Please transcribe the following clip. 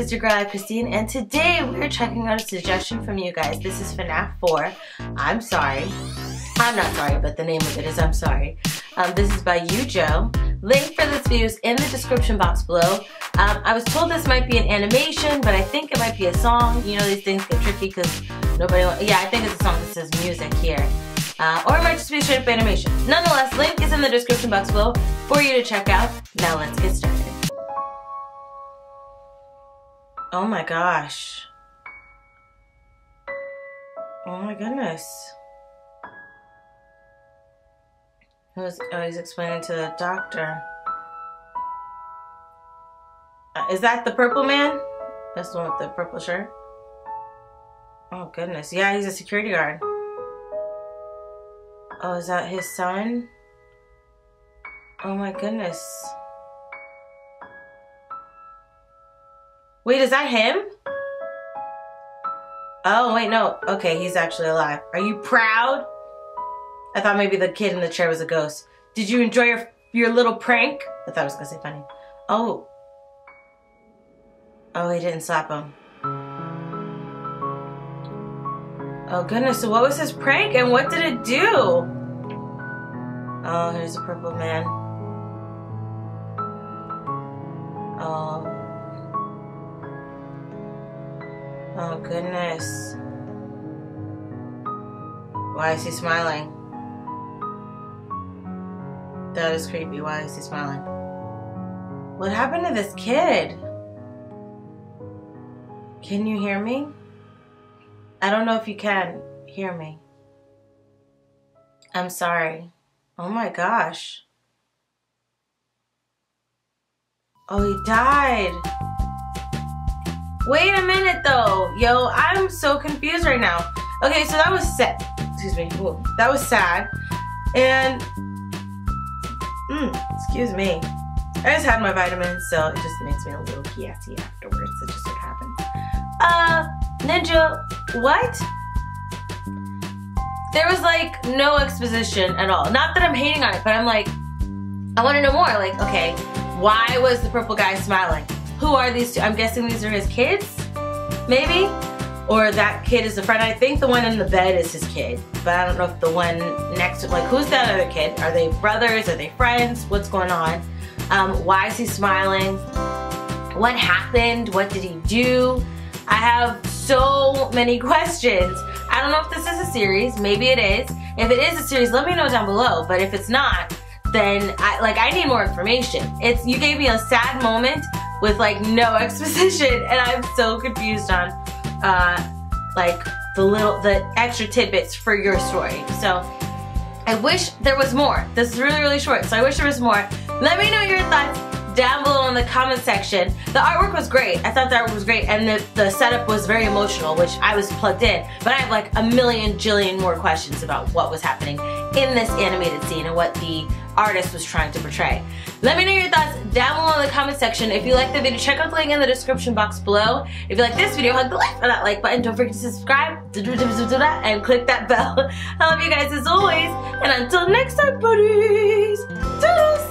it's your girl Christene and today we're checking out a suggestion from you guys. This is FNAF 4. I'm sorry. I'm not sorry, but the name of it is I'm sorry. Um, this is by Yue Je. Link for this video is in the description box below. Um, I was told this might be an animation, but I think it might be a song. You know these things get tricky because nobody, yeah, I think it's a song that says music here. Uh, or it might just be straight up animation. Nonetheless, link is in the description box below for you to check out. Now let's get started. Oh my gosh. Oh my goodness. He Was, oh, he's explaining to the doctor. Uh, is that the purple man? That's the one with the purple shirt? Oh goodness. Yeah, he's a security guard. Oh, is that his son? Oh my goodness. Wait, is that him? Oh, wait, no. Okay, he's actually alive. Are you proud? I thought maybe the kid in the chair was a ghost. Did you enjoy your, your little prank? I thought I was gonna say funny. Oh. Oh, he didn't slap him. Oh goodness, so what was his prank and what did it do? Oh, here's a purple man. Oh. Oh goodness. Why is he smiling? That is creepy. Why is he smiling? What happened to this kid? Can you hear me? I don't know if you can hear me. I'm sorry. Oh my gosh. Oh, he died. Wait a minute though. Yo, I'm so confused right now. Okay, so that was sad. Excuse me. Ooh, that was sad. And Mm, excuse me. I just had my vitamins, so it just makes me a little gassy afterwards. It just what happens. Uh, Ninja, what? There was like no exposition at all. Not that I'm hating on it, but I'm like, I want to know more. Like, okay, why was the purple guy smiling? Who are these two? I'm guessing these are his kids, maybe? or that kid is a friend. I think the one in the bed is his kid, but I don't know if the one next to, like, who's that other kid? Are they brothers? Are they friends? What's going on? Um, why is he smiling? What happened? What did he do? I have so many questions. I don't know if this is a series. Maybe it is. If it is a series, let me know down below. But if it's not, then I, like I need more information. It's you gave me a sad moment with like no exposition, and I'm so confused on uh, like the little, the extra tidbits for your story. So I wish there was more. This is really, really short, so I wish there was more. Let me know your thoughts down below in the comment section. The artwork was great. I thought the artwork was great and the, the setup was very emotional, which I was plugged in. But I have like a million jillion more questions about what was happening in this animated scene and what the artist was trying to portray. Let me know your thoughts down below in the comment section. If you like the video, check out the link in the description box below. If you like this video, hug the like for that like button. Don't forget to subscribe and click that bell. I love you guys as always. And until next time, buddies. Toodles!